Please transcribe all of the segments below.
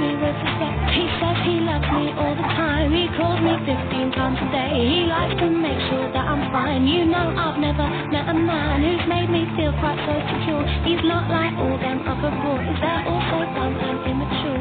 me with. He says he loves me all the time. He calls me 15 times a day. He likes to make sure that I'm fine. You know I've never met a man who's made me feel quite so secure. He's not like all them other boys. They're all so dumb and immature.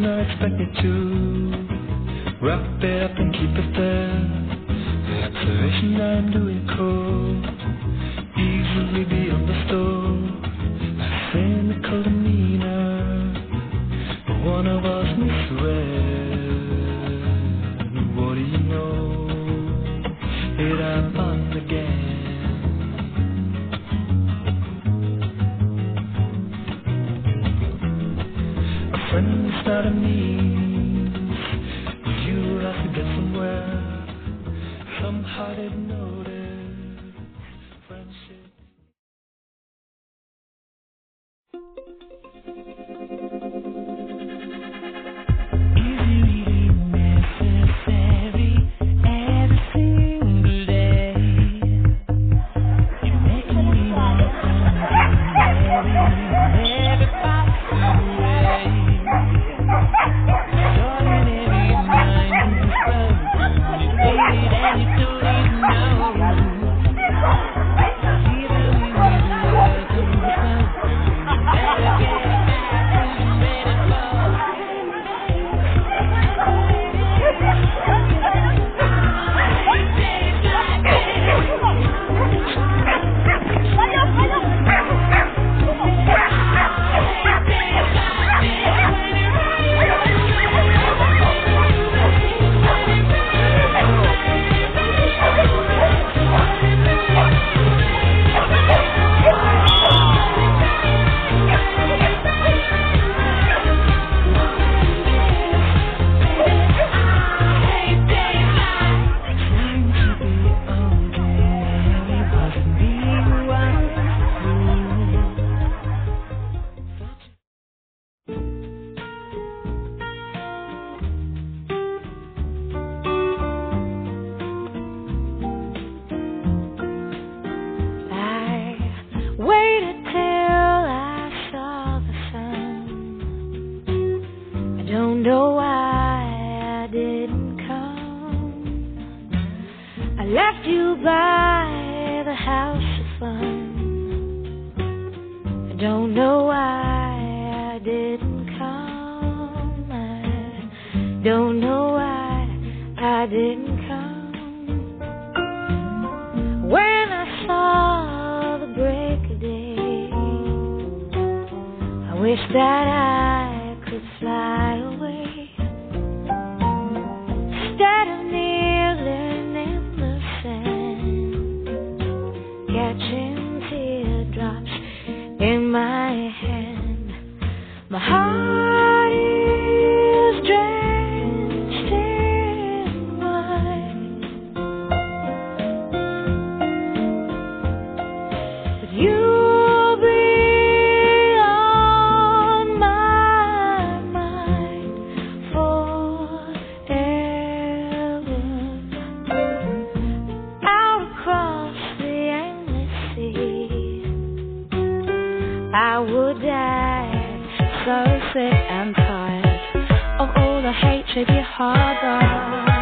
Not expect me to wrap it up and keep it there. The observation I'm doing cold, easily be understood. I Somehow they'd left you by the house of fun. I don't know why I didn't come. I don't know why I didn't come. When I saw the break of day, I wish that I my hand, my heart your heart.